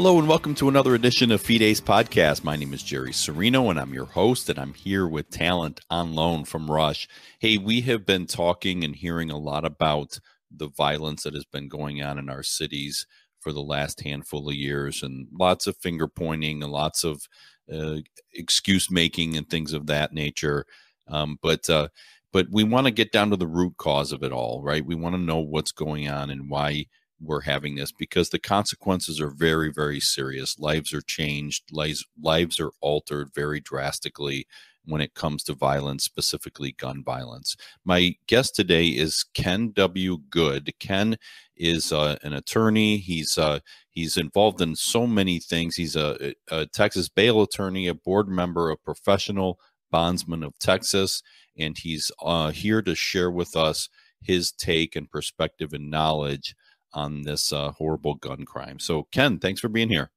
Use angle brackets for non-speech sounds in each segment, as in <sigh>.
Hello and welcome to another edition of Fides Podcast. My name is Jerry Cirino and I'm your host, and I'm here with talent on loan from Rush. Hey, we have been talking and hearing a lot about the violence that has been going on in our cities for the last handful of years, and lots of finger pointing and lots of uh, excuse making and things of that nature. Um, but uh, but we want to get down to the root cause of it all, right? We want to know what's going on and why we're having this because the consequences are very very serious. Lives are changed lives lives are altered very drastically when it comes to violence specifically gun violence. My guest today is ken w. Good. Ken is uh, an attorney. He's uh, he's involved in so many things. He's a, a texas bail attorney a board member a professional bondsman of texas and he's uh, here to share with us his take and perspective and knowledge on this uh, horrible gun crime. So, Ken, thanks for being here.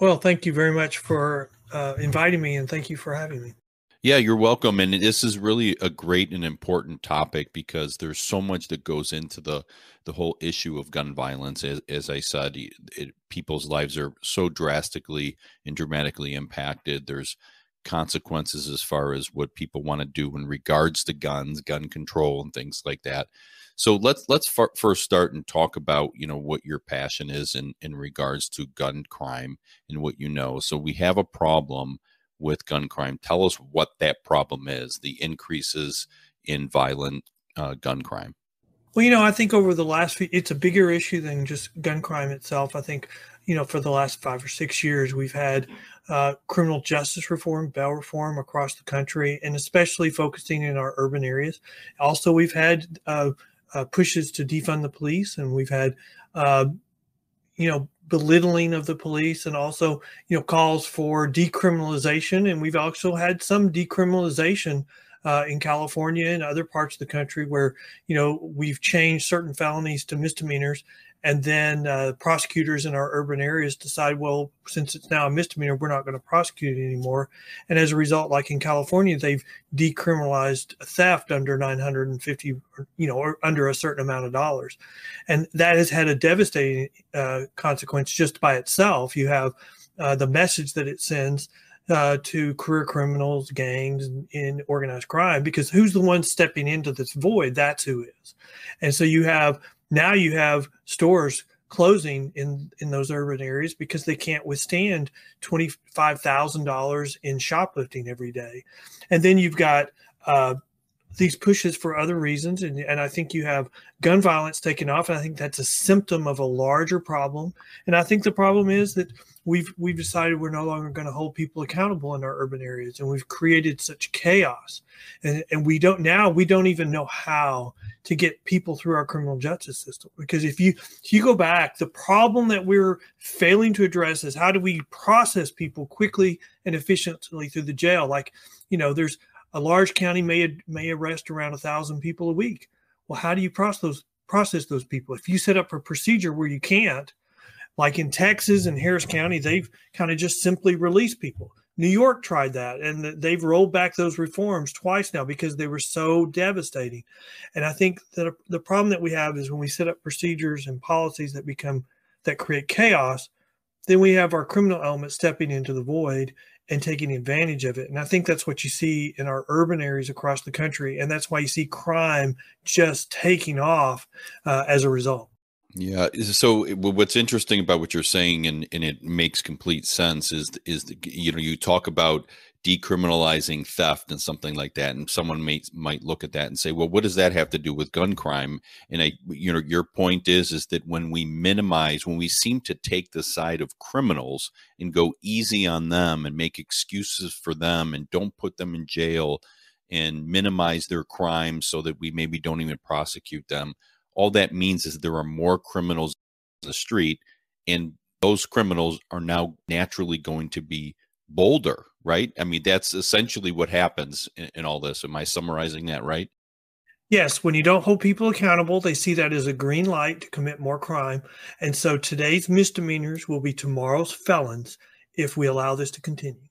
Well, thank you very much for uh, inviting me, and thank you for having me. Yeah, you're welcome. And this is really a great and important topic because there's so much that goes into the the whole issue of gun violence. As, as I said, it, people's lives are so drastically and dramatically impacted. There's consequences as far as what people want to do in regards to guns, gun control, and things like that. So let's let's f- first start and talk about you know what your passion is in in regards to gun crime and what you know. So we have a problem with gun crime. Tell us what that problem is. The increases in violent uh, gun crime. Well, you know, I think over the last few, it's a bigger issue than just gun crime itself. I think, you know, for the last five or six years, we've had uh, criminal justice reform, bail reform across the country, and especially focusing in our urban areas. Also, we've had uh, uh, pushes to defund the police, and we've had, uh, you know, belittling of the police, and also, you know, calls for decriminalization, and we've also had some decriminalization. Uh, in California and other parts of the country, where you know we've changed certain felonies to misdemeanors, and then uh, prosecutors in our urban areas decide, well, since it's now a misdemeanor, we're not going to prosecute it anymore. And as a result, like in California, they've decriminalized theft under 950, you know, or under a certain amount of dollars, and that has had a devastating uh, consequence just by itself. You have uh, the message that it sends. Uh, to career criminals, gangs, in organized crime, because who's the one stepping into this void? That's who is. And so you have now you have stores closing in in those urban areas because they can't withstand twenty five thousand dollars in shoplifting every day, and then you've got uh, these pushes for other reasons, and and I think you have gun violence taken off, and I think that's a symptom of a larger problem, and I think the problem is that we've we've decided we're no longer going to hold people accountable in our urban areas and we've created such chaos. And, and we don't now we don't even know how to get people through our criminal justice system because if you if you go back the problem that we're failing to address is how do we process people quickly and efficiently through the jail? Like you know there's a large county may may arrest around a thousand people a week. Well how do you process those process those people? If you set up a procedure where you can't like in Texas and Harris County, they've kind of just simply released people. New York tried that and they've rolled back those reforms twice now because they were so devastating. And I think that the problem that we have is when we set up procedures and policies that become that create chaos, then we have our criminal element stepping into the void and taking advantage of it. And I think that's what you see in our urban areas across the country. And that's why you see crime just taking off uh, as a result. Yeah. So what's interesting about what you're saying, and, and it makes complete sense, is is the, you know you talk about decriminalizing theft and something like that, and someone may might look at that and say, well, what does that have to do with gun crime? And I, you know, your point is is that when we minimize, when we seem to take the side of criminals and go easy on them and make excuses for them and don't put them in jail and minimize their crimes so that we maybe don't even prosecute them all that means is there are more criminals on the street and those criminals are now naturally going to be bolder right? I mean that's essentially what happens in, in, all this. Am i summarizing that right? Yes when you don't hold people accountable they see that as a green light to commit more crime and so today's misdemeanors will be tomorrow's felons if we allow this to continue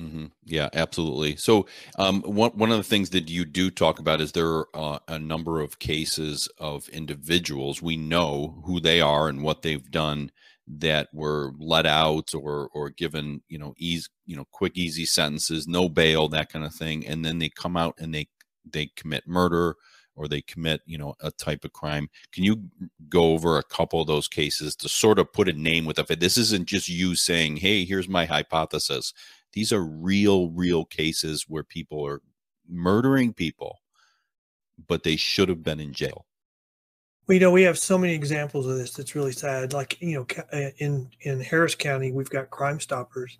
Mm-hmm. Yeah, absolutely. So, um, one one of the things that you do talk about is there are uh, a number of cases of individuals we know who they are and what they've done that were let out or or given you know easy you know quick easy sentences no bail that kind of thing and then they come out and they they commit murder or they commit you know a type of crime can you go over a couple of those cases to sort of put a name with it this isn't just you saying hey here's my hypothesis these are real real cases where people are murdering people but they should have been in jail you know, we have so many examples of this. That's really sad. Like, you know, uh, in in Harris County, we've got Crime Stoppers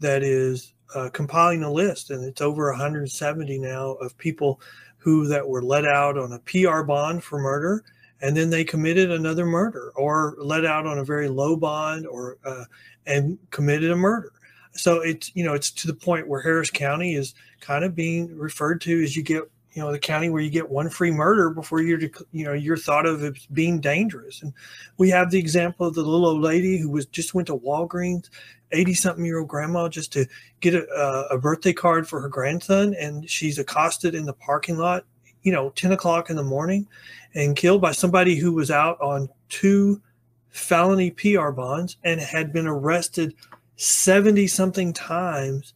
that is uh, compiling a list, and it's over 170 now of people who that were let out on a PR bond for murder, and then they committed another murder, or let out on a very low bond, or uh, and committed a murder. So it's you know it's to the point where Harris County is kind of being referred to as you get you know the county where you get one free murder before you're you know you're thought of as being dangerous. And we have the example of the little old lady who was just went to walgreens 80 something year old grandma just to get a, a birthday card for her grandson and she's accosted in the parking lot you know 10 o'clock in the morning and killed by somebody who was out on two felony pr bonds and had been arrested 70 something times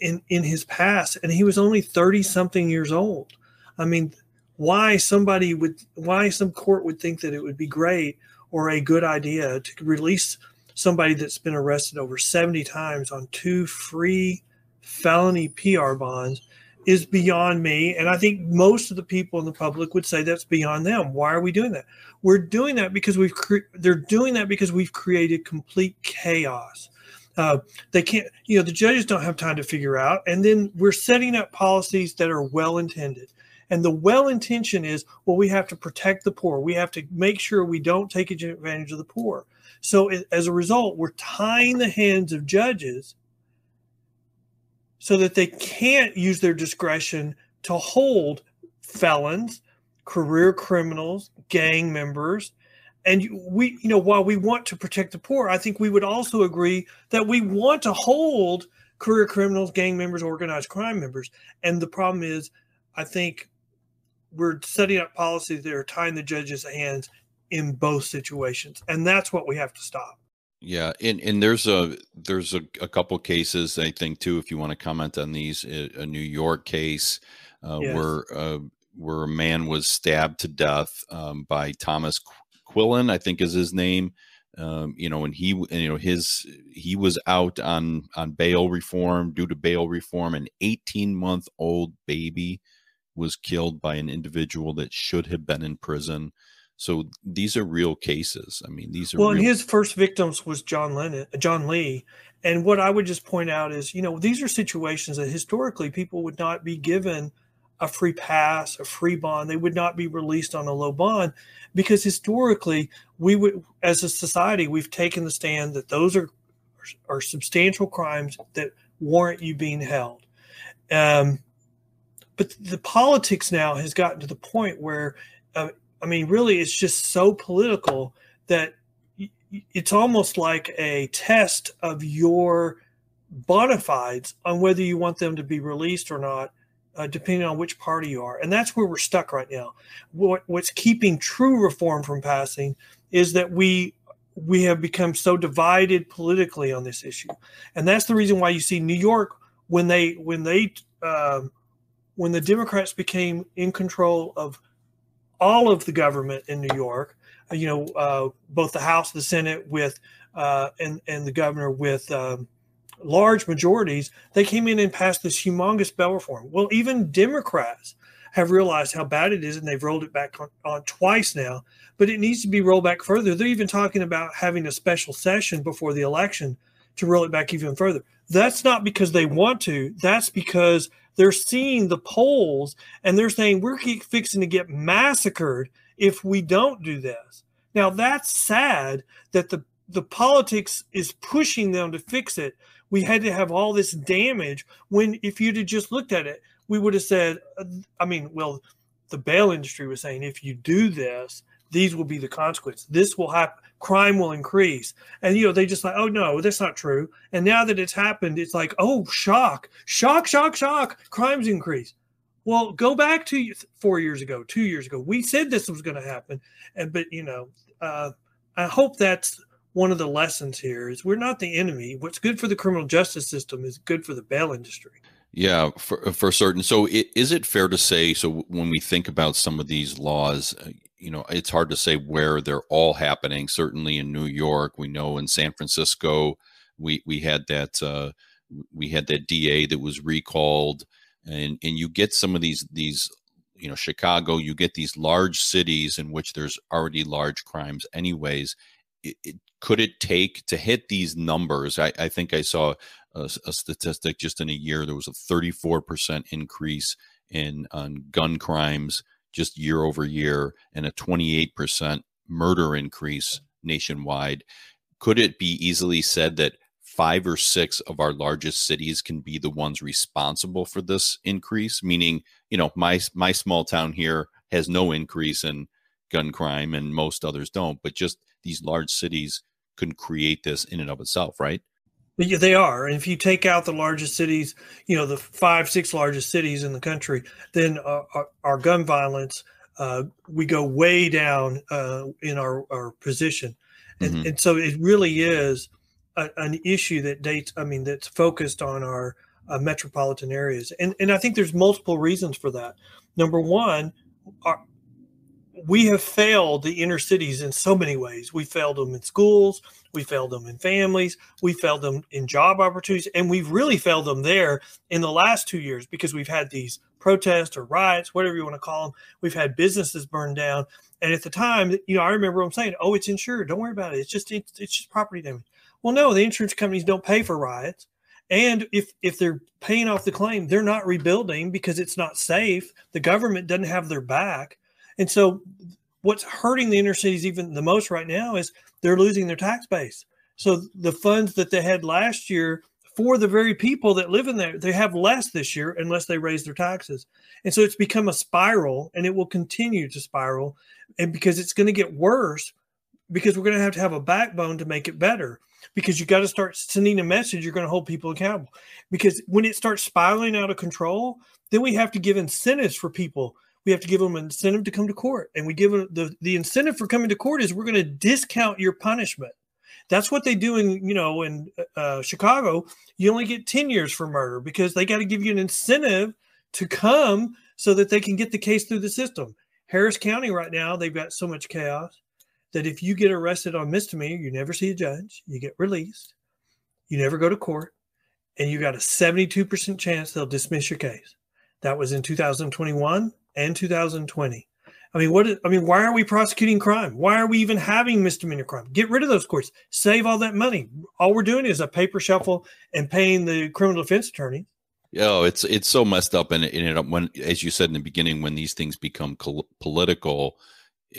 in in his past and he was only 30 something years old i mean why somebody would why some court would think that it would be great or a good idea to release somebody that's been arrested over 70 times on two free felony PR bonds is beyond me. And I think most of the people in the public would say that's beyond them. Why are we doing that? We're doing that because we've cre- they're doing that because we've created complete chaos. Uh, they can't, you know, the judges don't have time to figure out. And then we're setting up policies that are well intended. And the well intention is, well, we have to protect the poor. We have to make sure we don't take advantage of the poor. So as a result, we're tying the hands of judges so that they can't use their discretion to hold felons, career criminals, gang members, and we you know while we want to protect the poor i think we would also agree that we want to hold career criminals gang members organized crime members. And the problem is i think we're setting up policies that are tying the judges hands in both situations. And that's what we have to stop. Yeah and and there's a there's a, a couple cases i think too if you want to comment on these a, new york case uh, yes. where uh, where a man was stabbed to death um, by thomas Quillen, I think is his name. Um, you know, and he, you know, his he was out on on bail reform due to bail reform. An 18 month old baby was killed by an individual that should have been in prison. So these are real cases. I mean, these are well. Real- and his first victims was John Lennon, John Lee. And what I would just point out is, you know, these are situations that historically people would not be given a free pass, a free bond. They would not be released on a low bond because historically we would as a society we've taken the stand that those are are substantial crimes that warrant you being held. Um, but the politics now has gotten to the point where, uh, I mean, really, it's just so political that it's almost like a test of your bona fides on whether you want them to be released or not uh, depending on which party you are. And that's where we're stuck right now. What, what's keeping true reform from passing is that we we have become so divided politically on this issue, and that's the reason why you see New York when they when they um, when the Democrats became in control of all of the government in New York. Uh, you know, uh, both the House, the Senate, with uh, and and the governor with um, large majorities, they came in and passed this humongous bail reform. Well, even Democrats have realized how bad it is, and they've rolled it back on, on, twice now. But it needs to be rolled back further. They're even talking about having a special session before the election to roll it back even further. That's not because they want to. That's because they're seeing the polls and they're saying we're fixing to get massacred if we don't do this. Now that's sad that the the politics is pushing them to fix it we had to have all this damage when if you'd have just looked at it we would have said uh, i mean well the bail industry was saying if you do this these will be the consequence. This will happen crime will increase. And you know they just like oh no that's not true. And now that it's happened it's like oh shock shock shock shock crimes increase. Well go back to four years ago two years ago. We said this was going to happen. And but you know uh, i hope that's one of the lessons here is we're not the enemy. What's good for the criminal justice system is good for the bail industry. Yeah, for for certain. So, it, is it fair to say? So, when we think about some of these laws, uh, you know, it's hard to say where they're all happening. Certainly in New York, we know in San Francisco, we we had that uh, we had that DA that was recalled, and and you get some of these these you know Chicago, you get these large cities in which there's already large crimes, anyways. It, it, could it take to hit these numbers? I, I think I saw a, a, statistic just in a year there was a 34% increase in gun crimes just year over year and a 28% murder increase nationwide. Could it be easily said that five or six of our largest cities can be the ones responsible for this increase? Meaning, you know, my my small town here has no increase in gun crime and most others don't, but just these large cities can create this in and of itself, right? Yeah, they are. And if you take out the largest cities, you know, the five, six largest cities in the country, then uh, our, our, gun violence, uh, we go way down uh, in our, our position. And, mm-hmm. and so it really is a, an issue that dates, I mean, that's focused on our uh, metropolitan areas. And, and I think there's multiple reasons for that. Number one, our, we have failed the inner cities in so many ways. We failed them in schools, we failed them in families, we failed them in job opportunities, and we've really failed them there in the last two years because we've had these protests or riots, whatever you want to call them. We've had businesses burned down, and at the time, you know, I remember them saying, "Oh, it's insured. Don't worry about it. It's just it's, it's just property damage." Well, no, the insurance companies don't pay for riots. And if if they're paying off the claim, they're not rebuilding because it's not safe. The government doesn't have their back. And so what's hurting the inner cities even the most right now is they're losing their tax base. So the funds that they had last year for the very people that live in there, they have less this year unless they raise their taxes. And so it's become a spiral and it will continue to spiral. And because it's going to get worse, because we're going to have to have a backbone to make it better. Because you got to start sending a message, you're going to hold people accountable. Because when it starts spiraling out of control, then we have to give incentives for people we have to give them an incentive to come to court. And we give them the, the incentive for coming to court is we're going to discount your punishment. That's what they do in, you know, in uh, Chicago. You only get 10 years for murder because they got to give you an incentive to come so that they can get the case through the system. Harris County right now, they've got so much chaos that if you get arrested on misdemeanor, you never see a judge, you get released, you never go to court, and you got a 72% chance they'll dismiss your case. That was in 2021 and 2020. I mean, what? I mean, why are we prosecuting crime? Why are we even having misdemeanor crime? Get rid of those courts. Save all that money. All we're doing is a paper shuffle and paying the criminal defense attorney. Oh, it's it's so messed up, and and it, when, as you said in the beginning, when these things become col- political,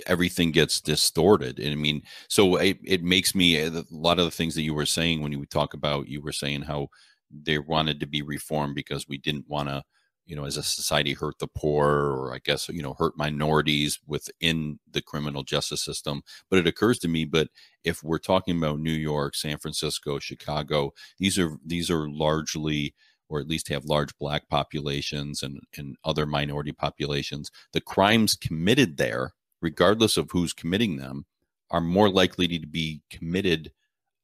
everything gets distorted. And I mean, so it, it makes me eh, a lot of the things that you were saying when you would talk about, you were saying how they wanted to be reformed because we didn't want to you know, as a society hurt the poor or I guess, you know, hurt minorities within the criminal justice system. But it occurs to me, but if we're talking about New York, San Francisco, Chicago, these are these are largely or at least have large black populations and, and other minority populations. The crimes committed there, regardless of who's committing them, are more likely to be committed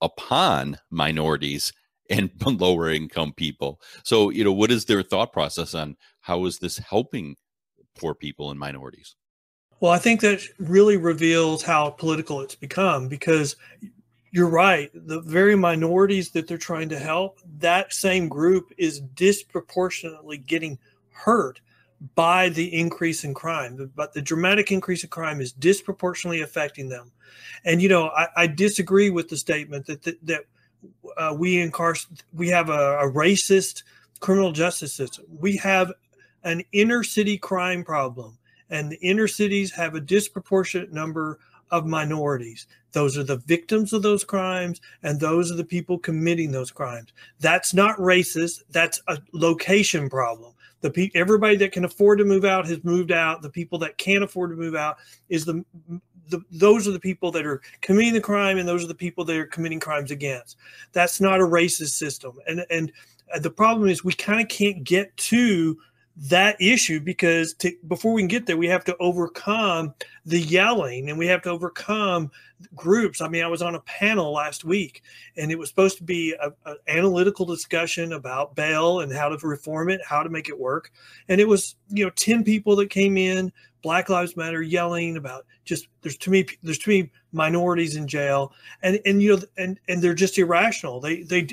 upon minorities and <laughs> lower income people. So, you know, what is their thought process on how is this helping poor people and minorities? Well, I think that really reveals how political it's become because you're right. The very minorities that they're trying to help, that same group is disproportionately getting hurt by the increase in crime. But the dramatic increase in crime is disproportionately affecting them. And, you know, I, I disagree with the statement that, that, that uh, we incarcerate, we have a, a racist criminal justice system. We have an inner city crime problem, and the inner cities have a disproportionate number of minorities. Those are the victims of those crimes, and those are the people committing those crimes. That's not racist. That's a location problem. The pe- everybody that can afford to move out has moved out. The people that can't afford to move out is the the, those are the people that are committing the crime and those are the people that are committing crimes against. That's not a racist system. And and the problem is we kind of can't get to that issue because to, before we can get there, we have to overcome the yelling and we have to overcome groups. I mean, I was on a panel last week and it was supposed to be an analytical discussion about bail and how to reform it, how to make it work. And it was, you know, 10 people that came in, Black Lives Matter yelling about just there's too many there's too many minorities in jail and and you know and and they're just irrational. They they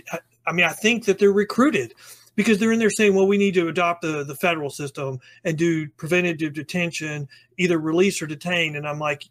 I mean I think that they're recruited because they're in there saying, well, we need to adopt the, the federal system and do preventative detention, either release or detain. And I'm like,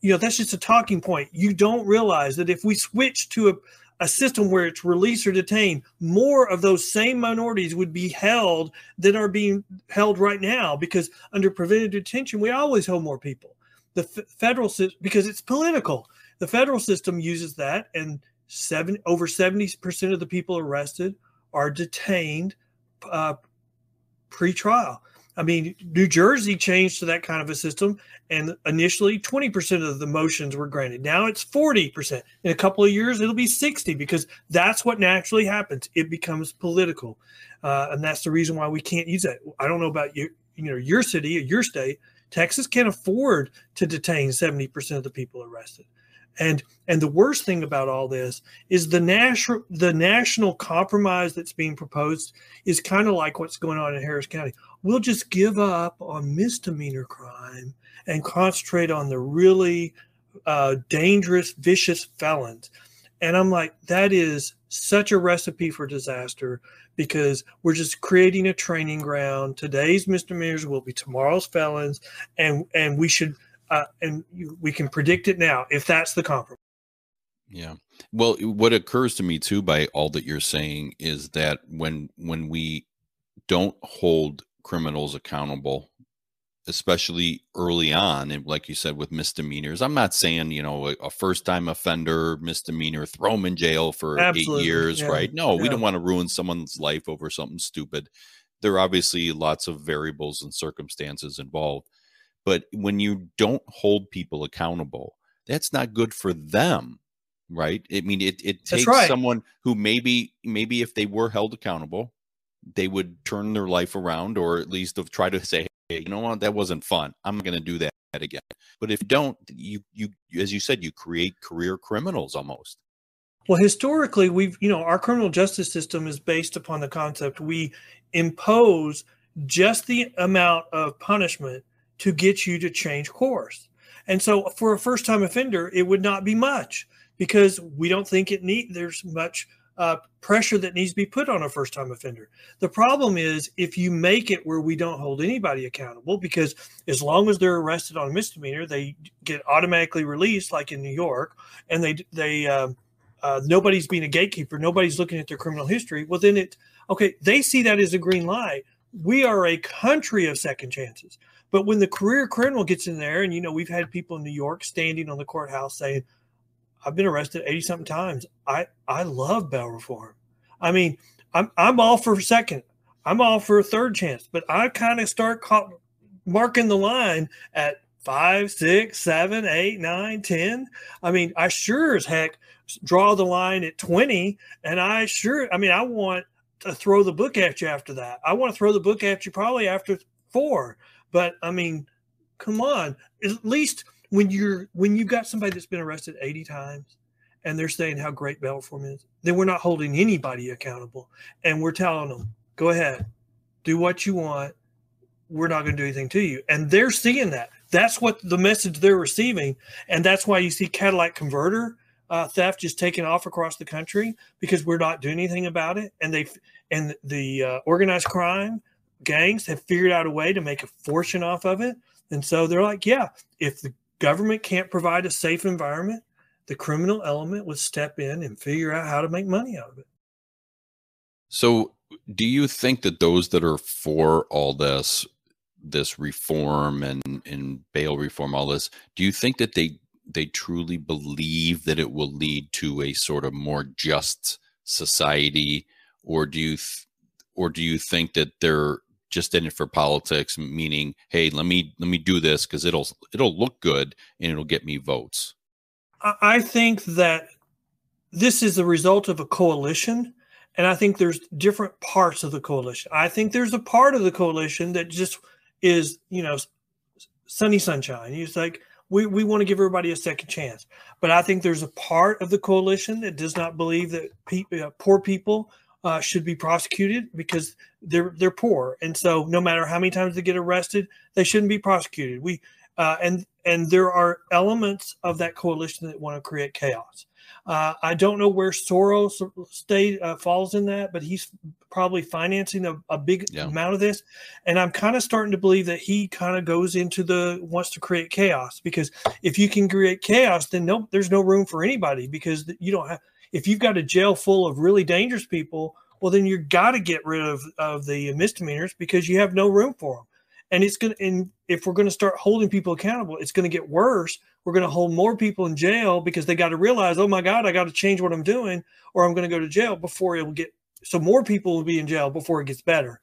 you know, that's just a talking point. You don't realize that if we switch to a, a system where it's release or detain, more of those same minorities would be held than are being held right now because under preventative detention, we always hold more people. The f- federal system, because it's political, the federal system uses that, and seven over 70% of the people arrested are detained uh, pre-trial. I mean, New Jersey changed to that kind of a system, and initially 20% of the motions were granted. Now it's 40%. In a couple of years, it'll be 60 because that's what naturally happens. It becomes political, uh, and that's the reason why we can't use that. I don't know about you, you know, your city or your state. Texas can't afford to detain 70% of the people arrested. And and the worst thing about all this is the national the national compromise that's being proposed is kind of like what's going on in Harris County. We'll just give up on misdemeanor crime and concentrate on the really uh, dangerous, vicious felons. And I'm like, that is such a recipe for disaster because we're just creating a training ground. Today's misdemeanors will be tomorrow's felons, and and we should uh, and we can predict it now if that's the compromise. Yeah. Well, what occurs to me too by all that you're saying is that when when we don't hold criminals accountable, especially early on, and like you said with misdemeanors, I'm not saying you know a, a first time offender misdemeanor throw them in jail for Absolutely. eight years, yeah. right? No, yeah. we don't want to ruin someone's life over something stupid. There are obviously lots of variables and circumstances involved but when you don't hold people accountable, that's not good for them, right? I mean, it, it takes right. someone who maybe, maybe if they were held accountable, they would turn their life around or at least try to say, hey, you know what, that wasn't fun. I'm going to do that again. But if you don't, you, you, as you said, you create career criminals almost. Well, historically, we've, you know, our criminal justice system is based upon the concept we impose just the amount of punishment to get you to change course. And so for a first time offender, it would not be much because we don't think it need there's much uh, pressure that needs to be put on a first time offender. The problem is if you make it where we don't hold anybody accountable, because as long as they're arrested on a misdemeanor, they get automatically released, like in New York, and they they uh, uh, nobody's being a gatekeeper, nobody's looking at their criminal history. Well, then it okay, they see that as a green light. We are a country of second chances. But when the career criminal gets in there, and you know, we've had people in New York standing on the courthouse saying, I've been arrested 80 something times. I, I love bail reform. I mean, I'm, I'm all for second. I'm all for a third chance, but I kind of start marking the line at five, six, seven, eight, nine, ten. I mean, I sure as heck draw the line at 20. And I sure, I mean, I want to throw the book at you after that. I want to throw the book at you probably after four. But I mean, come on. At least when you're when you've got somebody that's been arrested 80 times and they're saying how great bail reform is, then we're not holding anybody accountable. And we're telling them, go ahead, do what you want. We're not going to do anything to you. And they're seeing that. That's what the message they're receiving. And that's why you see catalytic converter uh, theft just taking off across the country because we're not doing anything about it. And they and the uh, organized crime gangs have figured out a way to make a fortune off of it. And so they're like, yeah, if the government can't provide a safe environment, the criminal element would step in and figure out how to make money out of it. So, do you think that those that are for all this, this reform and and bail reform, all this, do you think that they they truly believe that it will lead to a sort of more just society, or do you th- or do you think that they're just in it for politics, meaning, hey, let me let me do this because it'll it'll look good and it'll get me votes. I think that this is the result of a coalition, And I think there's different parts of the coalition. I think there's a part of the coalition that just is, you know, sunny sunshine. He's like, we, we want to give everybody a second chance. But I think there's a part of the coalition that does not believe that pe- uh, poor people uh, should be prosecuted because they're they're poor, and so no matter how many times they get arrested, they shouldn't be prosecuted. We uh, and and there are elements of that coalition that want to create chaos. Uh, I don't know where Soros state uh, falls in that, but he's probably financing a, a big yeah. amount of this. And I'm kind of starting to believe that he kind of goes into the wants to create chaos because if you can create chaos, then no, there's no room for anybody because you don't have. If you've got a jail full of really dangerous people, well, then you've got to get rid of of the misdemeanors because you have no room for them and it's going to and if we're going to start holding people accountable it's going to get worse. We're going to hold more people in jail because they got to realize oh my god i got to change what i'm doing or i'm going to go to jail before it will get so more people will be in jail before it gets better.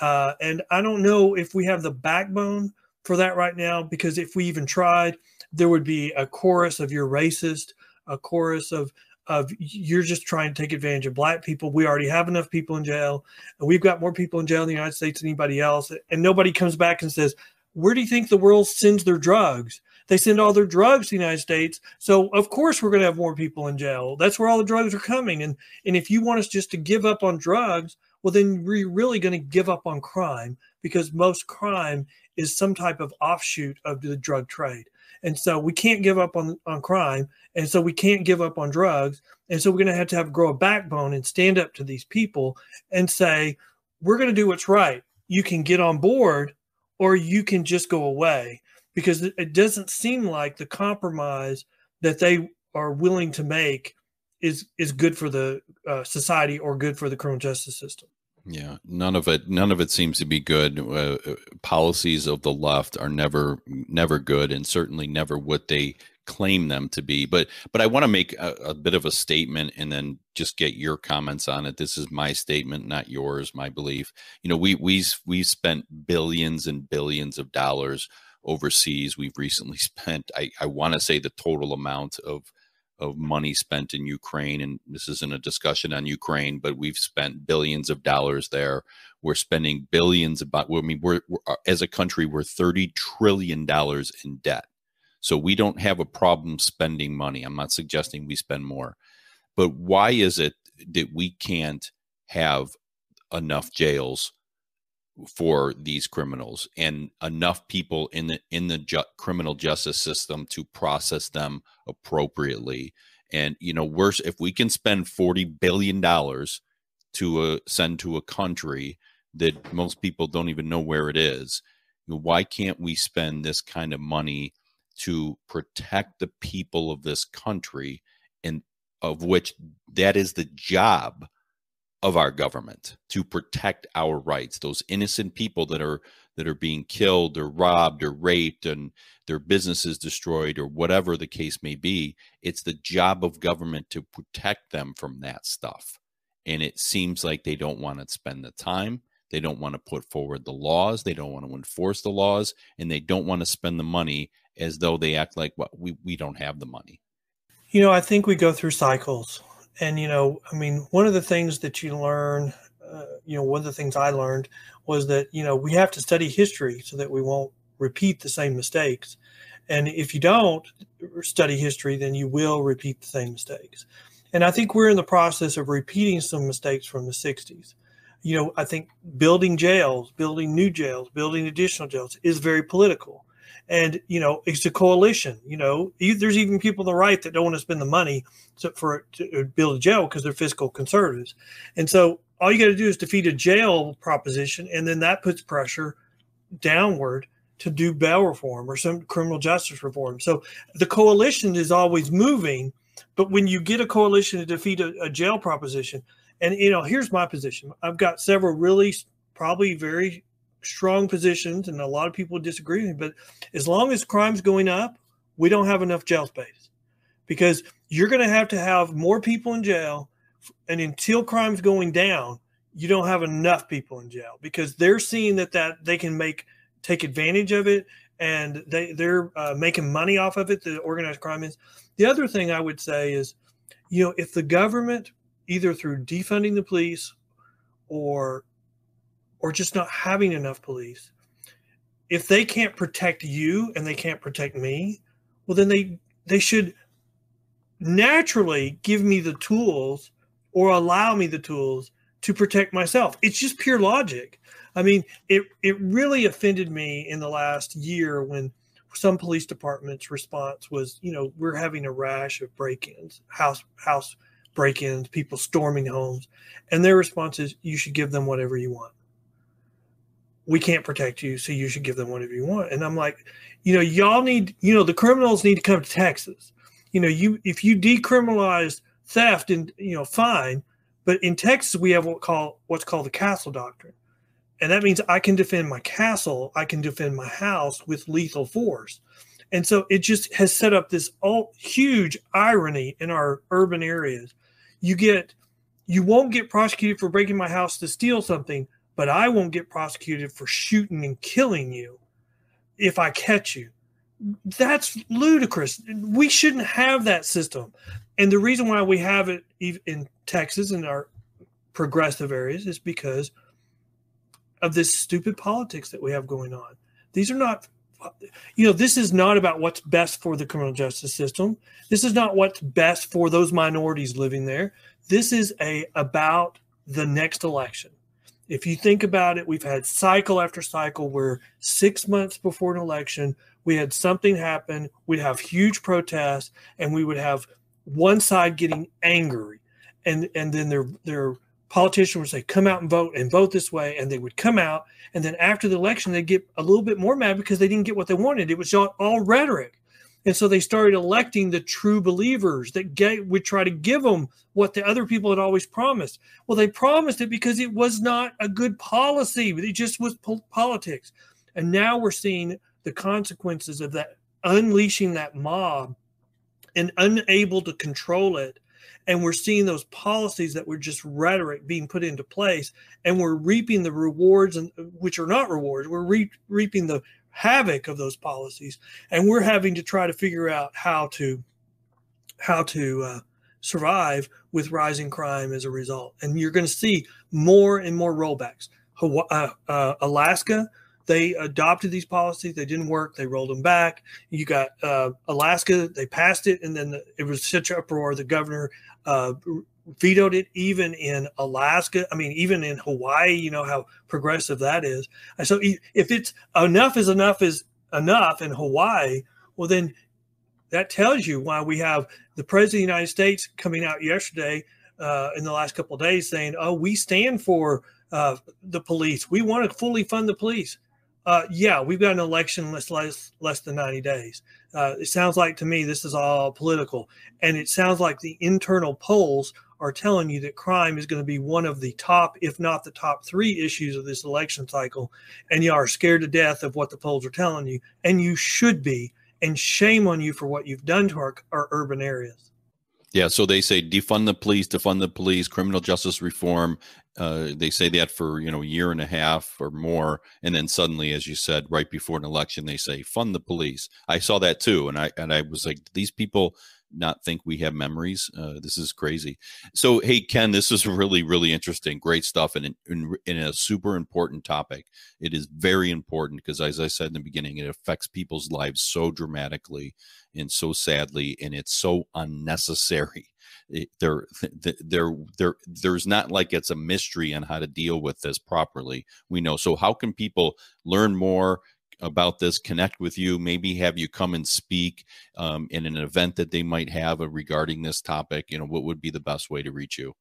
Uh, and i don't know if we have the backbone for that right now because if we even tried there would be a chorus of you're racist a chorus of of you're just trying to take advantage of black people. We already have enough people in jail, and we've got more people in jail in the United States than anybody else. And nobody comes back and says, "Where do you think the world sends their drugs?" They send all their drugs to the United States, so of course we're going to have more people in jail. That's where all the drugs are coming. And and if you want us just to give up on drugs, well, then we're really going to give up on crime because most crime is some type of offshoot of the drug trade. And so we can't give up on, on crime. And so we can't give up on drugs. And so we're going to have to have grow a backbone and stand up to these people and say, we're going to do what's right. You can get on board or you can just go away because it doesn't seem like the compromise that they are willing to make is is good for the uh, society or good for the criminal justice system. Yeah, none of it. None of it seems to be good. Uh, policies of the left are never, never good, and certainly never what they claim them to be. But, but I want to make a, a, bit of a statement, and then just get your comments on it. This is my statement, not yours. My belief. You know, we we we spent billions and billions of dollars overseas. We've recently <laughs> spent. I I want to say the total amount of of money spent in Ukraine. And this isn't a discussion on Ukraine, but we've spent billions of dollars there. We're spending billions about, I mean, we're, we're uh, as a country, we're $30 trillion in debt. So we don't have a problem spending money. I'm not suggesting we spend more. But why is it that we can't have enough jails for these criminals and enough people in the in the ju- criminal justice system to process them appropriately. And you know worse if we can spend 40 billion dollars to a, send to a country that most people don't even know where it is why can't we spend this kind of money to protect the people of this country and of which that is the job of our government to protect our rights. Those innocent people that are that are being killed or robbed or raped and their businesses destroyed or whatever the case may be it's the job of government to protect them from that stuff. And it seems like they don't want to spend the time they don't want to put forward the laws they don't want to enforce the laws and they don't want to spend the money as though they act like well, we, we don't have the money. You know i think we go through cycles and you know i mean one of the things that you learn uh, you know one of the things i learned was that you know we have to study history so that we won't repeat the same mistakes. And if you don't study history then you will repeat the same mistakes. And i think we're in the process of repeating some mistakes from the 60s you know i think building jails building new jails building additional jails is very political and you know it's a coalition you know there's even people on the right that don't want to spend the money to, for to uh, build a jail because they're fiscal conservatives. And so all you got to do is defeat a jail proposition and then that puts pressure downward to do bail reform or some criminal justice reform. So the coalition is always moving but when you get a coalition to defeat a, a jail proposition and you know here's my position. I've got several really probably very strong positions, and a lot of people disagree with me. But as long as crime's going up, we don't have enough jail space because you're going to have to have more people in jail, and until crime's going down, you don't have enough people in jail because they're seeing that that they can make take advantage of it and they they're uh, making money off of it. The organized crime is. The other thing I would say is, you know, if the government either through defunding the police or or just not having enough police. If they can't protect you and they can't protect me well then they they should naturally give me the tools or allow me the tools to protect myself. It's just pure logic. I mean it it really offended me in the last year when some police departments response was you know we're having a rash of break-ins house house break-ins people storming homes. And their response is you should give them whatever you want we can't protect you so you should give them whatever you want and i'm like you know y'all need you know the criminals need to come to texas you know you if you decriminalize theft and you know fine but in texas we have what call what's called the castle doctrine and that means I can defend my castle, I can defend my house with lethal force. And so it just has set up this all huge irony in our urban areas. You get you won't get prosecuted for breaking my house to steal something, but I won't get prosecuted for shooting and killing you if I catch you. That's ludicrous. We shouldn't have that system. And the reason why we have it in Texas and our progressive areas is because of this stupid politics that we have going on. These are not, you know, this is not about what's best for the criminal justice system. This is not what's best for those minorities living there. This is a about the next election. If you think about it, we've had cycle after cycle where six months before an election, we had something happen, we'd have huge protests, and we would have one side getting angry. And and then their their politicians would say, come out and vote and vote this way. And they would come out. And then after the election, they'd get a little bit more mad because they didn't get what they wanted. It was all rhetoric. And so they started electing the true believers that get, would try to give them what the other people had always promised. Well, they promised it because it was not a good policy, it just was po- politics. And now we're seeing the consequences of that unleashing that mob and unable to control it and we're seeing those policies that were just rhetoric being put into place and we're reaping the rewards and uh, which are not rewards we're re- reaping the havoc of those policies and we're having to try to figure out how to how to uh, survive with rising crime as a result. And you're going to see more and more rollbacks. Hawaii, uh, uh, alaska they adopted these policies. They didn't work. They rolled them back. You got uh, alaska they passed it and then the, it was such uproar. The governor uh, vetoed it even in Alaska. I mean, even in Hawaii, you know how progressive that is. And so if it's enough is enough is enough in Hawaii, well, then that tells you why we have the president of the United States coming out yesterday uh, in the last couple days saying, oh, we stand for uh, the police. We want to fully fund the police. Uh, yeah, we've got an election less less less than 90 days. Uh, it sounds like to me this is all political, and it sounds like the internal polls are telling you that crime is going to be one of the top, if not the top three issues of this election cycle, and you are scared to death of what the polls are telling you, and you should be. And shame on you for what you've done to our, our urban areas. Yeah, so they say defund the police, defund the police, criminal justice reform. Uh, they say that for you know a year and a half or more, and then suddenly, as you said, right before an election, they say fund the police. I saw that too, and I and I was like, these people not think we have memories. Uh, this is crazy. So, hey, Ken, this is <laughs> really, really interesting. Great stuff, and in, a super important topic. It is very important because, as I said in the beginning, it affects people's lives so dramatically and so sadly, and it's so unnecessary. There, there, there, there's not like it's a mystery on how to deal with this properly. We know. So, how can people learn more? About this, connect with you, maybe have you come and speak um, in an event that they might have regarding this topic, you know, what would be the best way to reach you?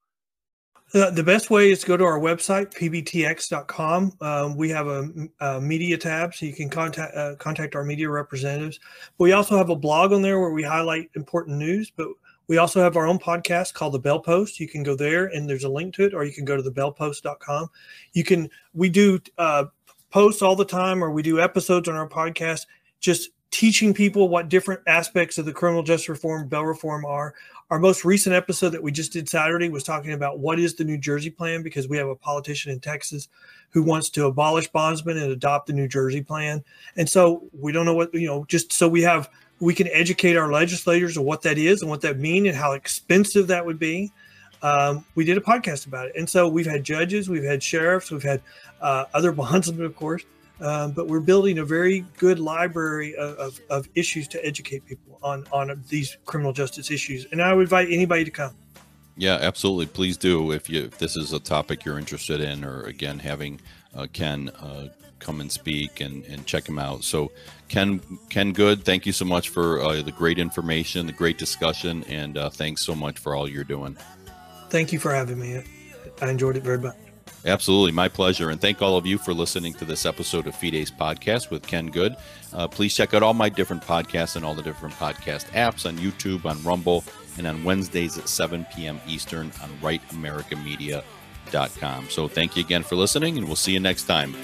Uh, the best way is to go to our website, pbtx.com. Um, we have a, a, media tab, so you can contact uh, contact our media representatives. We also have a blog on there where we highlight important news, but we also have our own podcast called The Bail Post. You can go there and there's a link to it, or you can go to thebailpost.com. You can, we do uh, posts all the time or we do episodes on our podcast just teaching people what different aspects of the criminal justice reform, bail reform are. Our most recent episode that we just did Saturday was talking about what is the New Jersey plan because we have a politician in Texas who wants to abolish bondsmen and adopt the New Jersey plan. And so we don't know what, you know, just so we have, we can educate our legislators on what that is and what that means and how expensive that would be. Um, we did a podcast about it. And so we've had judges, we've had sheriffs, we've had uh, other <laughs> bondsmen, of course, um, but we're building a very good library of, of, of, issues to educate people on, on these criminal justice issues. And I would invite anybody to come. Yeah, absolutely. Please do if you if this is a topic you're interested in, or again having uh, Ken uh, come and speak and, and check him out. So, Ken Ken Good, thank you so much for uh, the great information, the great discussion, and uh, thanks so much for all you're doing. Thank you for having me. I enjoyed it very much. Absolutely, my pleasure. And thank all of you for listening to this episode of Fides Podcast with Ken Good. Uh, please check out all my different podcasts and all the different podcast apps on YouTube, on Rumble, and on Wednesdays at 7 p.m. Eastern on rightamericamedia.com. So thank you again for listening, and we'll see you next time.